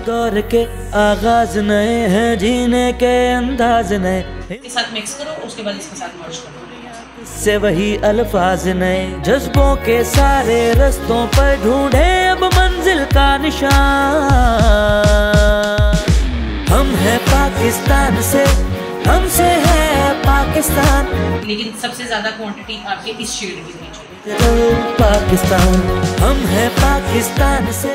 दौर के आगाज़ नए हैं जीने के अंदाज नए। इसके साथ मिक्स करो उसके बाद इसके साथ मर्ज करो। से वही अल्फाज नए। जज्बों के सारे रस्तों पर ढूंढे अब मंजिल का निशान। हम हैं पाकिस्तान से हमसे है पाकिस्तान। लेकिन सबसे ज़्यादा क्वांटिटी आपके इस शेड की पाकिस्तान हम हैं पाकिस्तान से।